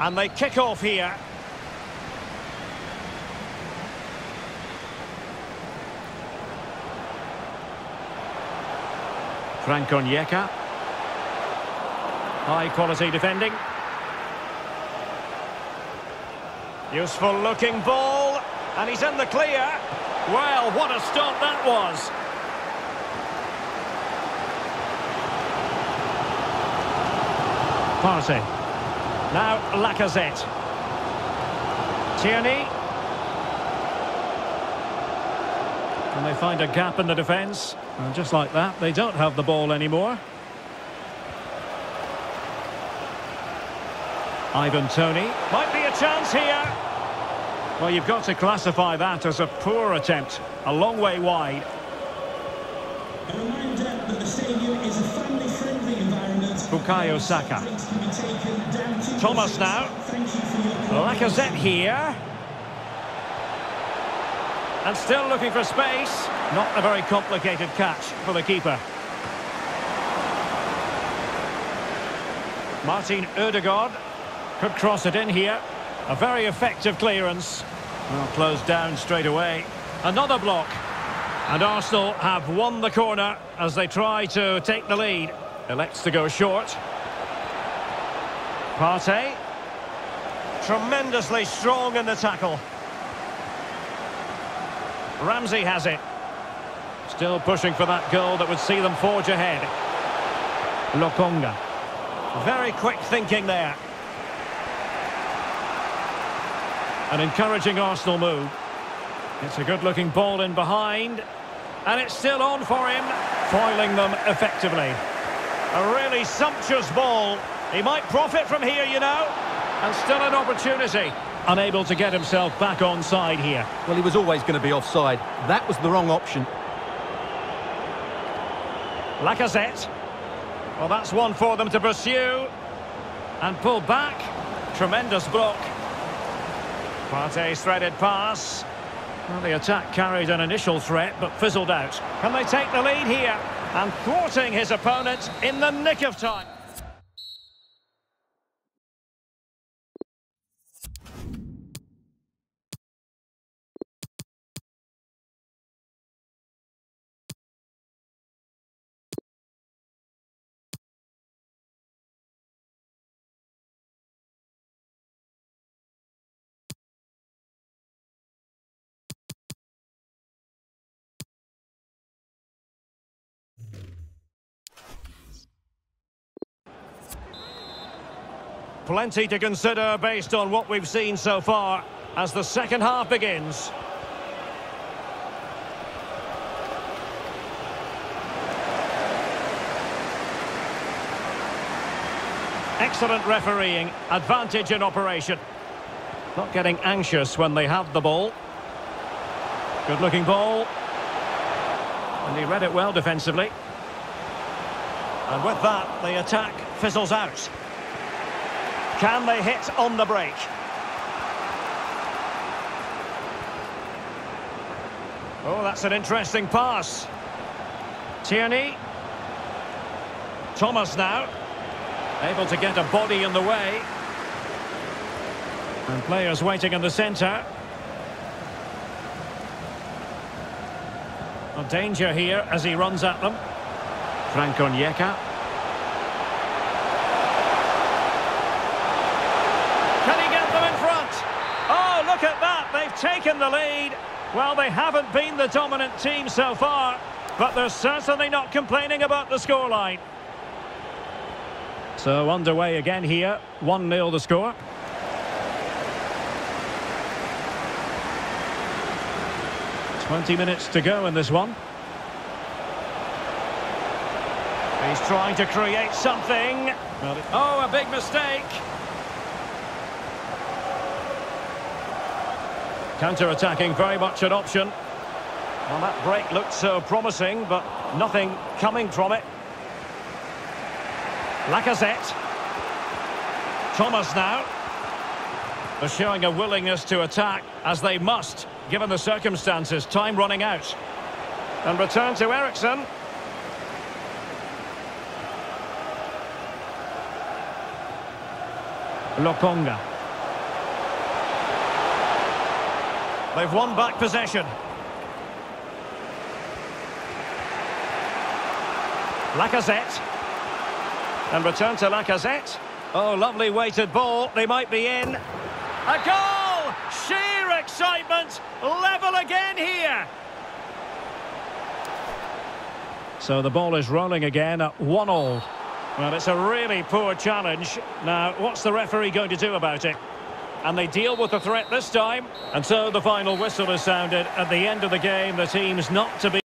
And they kick off here. Frank Onyeka. High quality defending. Useful looking ball. And he's in the clear. Well, what a start that was. Partey. Now Lacazette. Tierney. And they find a gap in the defence. And just like that, they don't have the ball anymore. Ivan Toney. Might be a chance here. Well, you've got to classify that as a poor attempt. A long way wide. Bukayo Saka. Drinks can be taken down to Thomas now. Thank you for your Lacazette here. And still looking for space. Not a very complicated catch for the keeper. Martin Odegaard could cross it in here. A very effective clearance. Well, closed down straight away. Another block. And Arsenal have won the corner as they try to take the lead. Elects to go short. Partey. Tremendously strong in the tackle. Ramsey has it. Still pushing for that goal that would see them forge ahead. Lokonga. Very quick thinking there. An encouraging Arsenal move. It's a good-looking ball in behind. And it's still on for him, foiling them effectively. A really sumptuous ball. He might profit from here, you know. And still an opportunity. Unable to get himself back on side here. Well, he was always going to be offside. That was the wrong option. Lacazette. Well, that's one for them to pursue. And pull back. Tremendous block. Partey's threaded pass. Well, the attack carried an initial threat, but fizzled out. Can they take the lead here? And thwarting his opponent in the nick of time. Plenty to consider based on what we've seen so far as the second half begins. Excellent refereeing, advantage in operation. Not getting anxious when they have the ball. Good looking ball. And he read it well defensively. And with that, the attack fizzles out. Can they hit on the break? Oh, that's an interesting pass. Tierney. Thomas now. Able to get a body in the way. And players waiting in the centre. A danger here as he runs at them. Frank Onyeka. Can he get them in front? Oh, look at that. They've taken the lead. Well, they haven't been the dominant team so far, but they're certainly not complaining about the scoreline. So underway again here. 1-0 the score. Twenty minutes to go in this one. He's trying to create something. Oh, a big mistake. Counter-attacking, very much an option. Well, that break looked so promising, but nothing coming from it. Lacazette. Thomas now. They're showing a willingness to attack, as they must, given the circumstances. Time running out. And return to Eriksen. Lokonga. They've won back possession. Lacazette. And return to Lacazette. Oh, lovely weighted ball. They might be in. A goal! Sheer excitement! Level again here! So the ball is rolling again at one all. Well, it's a really poor challenge. Now, what's the referee going to do about it? And they deal with the threat this time. And so the final whistle is sounded. At the end of the game, the team's not to be...